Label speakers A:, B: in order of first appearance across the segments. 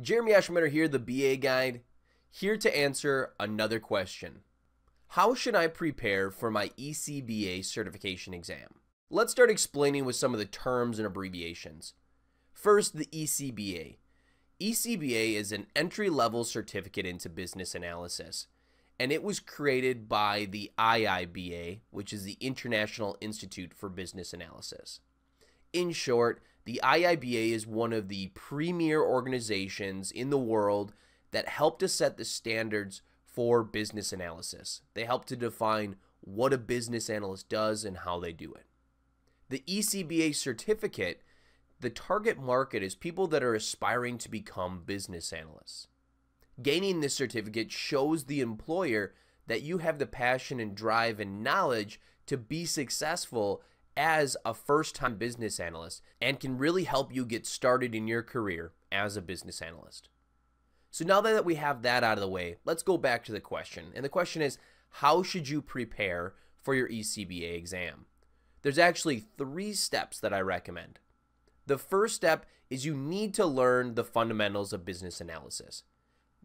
A: Jeremy Aschenbrenner here, the BA Guide, here to answer another question. How should I prepare for my ECBA certification exam? Let's start explaining with some of the terms and abbreviations. First, the ECBA. ECBA is an entry level certificate into business analysis, and it was created by the IIBA, which is the International Institute for Business Analysis. In short, the IIBA is one of the premier organizations in the world that help to set the standards for business analysis. They help to define what a business analyst does and how they do it. The ECBA certificate, the target market is people that are aspiring to become business analysts. Gaining this certificate shows the employer that you have the passion and drive and knowledge to be successful as a first time business analyst and can really help you get started in your career as a business analyst. So now that we have that out of the way, let's go back to the question. And the question is how should you prepare for your ECBA exam? There's actually three steps that I recommend. The first step is you need to learn the fundamentals of business analysis.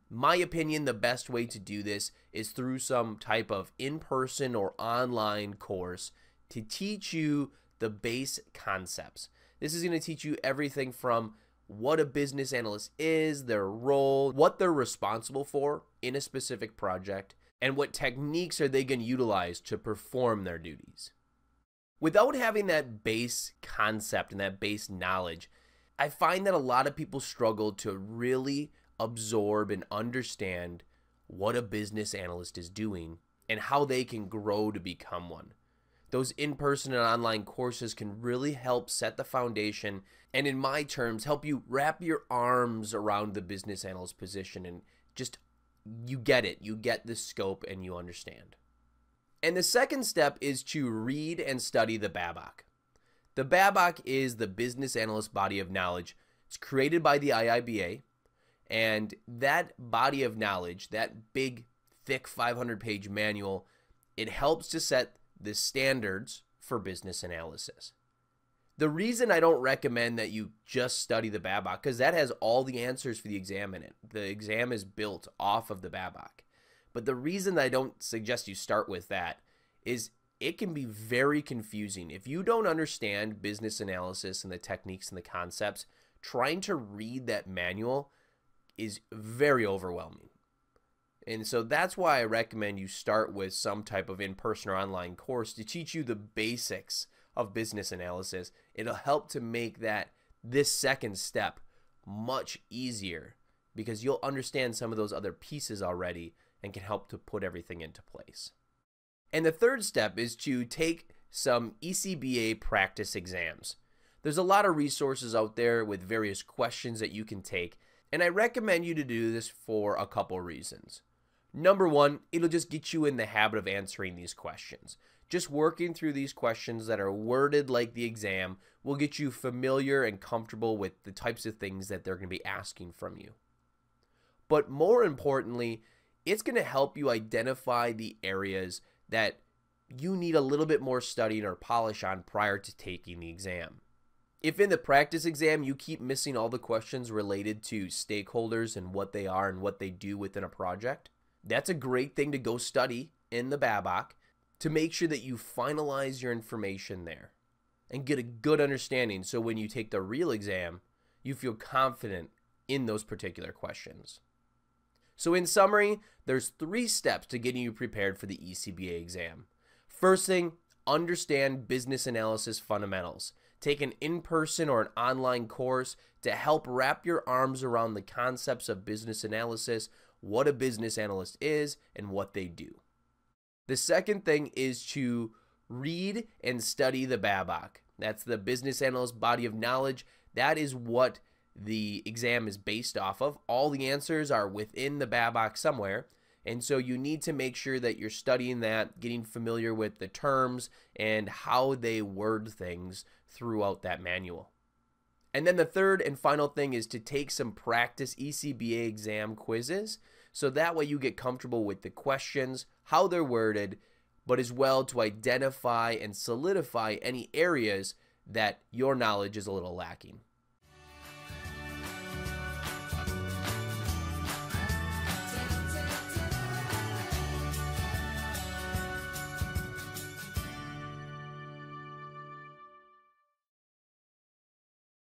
A: My opinion, the best way to do this is through some type of in person or online course to teach you the base concepts. This is going to teach you everything from what a business analyst is, their role, what they're responsible for in a specific project, and what techniques are they going to utilize to perform their duties. Without having that base concept and that base knowledge, I find that a lot of people struggle to really absorb and understand what a business analyst is doing and how they can grow to become one. Those in person and online courses can really help set the foundation and, in my terms, help you wrap your arms around the business analyst position and just you get it. You get the scope and you understand. And the second step is to read and study the BABOK. The BABOK is the business analyst body of knowledge. It's created by the IIBA, and that body of knowledge, that big, thick 500 page manual, it helps to set the standards for business analysis. The reason I don't recommend that you just study the BABOK, because that has all the answers for the exam in it. The exam is built off of the BABOK. But the reason I don't suggest you start with that is it can be very confusing. If you don't understand business analysis and the techniques and the concepts, trying to read that manual is very overwhelming. And so that's why I recommend you start with some type of in person or online course to teach you the basics of business analysis. It'll help to make that this second step much easier because you'll understand some of those other pieces already and can help to put everything into place. And the third step is to take some ECBA practice exams. There's a lot of resources out there with various questions that you can take, and I recommend you to do this for a couple reasons. Number one, it'll just get you in the habit of answering these questions. Just working through these questions that are worded like the exam will get you familiar and comfortable with the types of things that they're going to be asking from you. But more importantly, it's going to help you identify the areas that you need a little bit more studying or polish on prior to taking the exam. If in the practice exam you keep missing all the questions related to stakeholders and what they are and what they do within a project, that's a great thing to go study in the BABOK to make sure that you finalize your information there and get a good understanding so when you take the real exam, you feel confident in those particular questions. So in summary, there's three steps to getting you prepared for the ECBA exam. First thing, understand business analysis fundamentals. Take an in-person or an online course to help wrap your arms around the concepts of business analysis what a business analyst is and what they do. The second thing is to read and study the BABOK. That's the business analyst body of knowledge. That is what the exam is based off of. All the answers are within the BABOK somewhere. And so you need to make sure that you're studying that, getting familiar with the terms and how they word things throughout that manual. And then the third and final thing is to take some practice ECBA exam quizzes. So that way you get comfortable with the questions, how they're worded, but as well to identify and solidify any areas that your knowledge is a little lacking.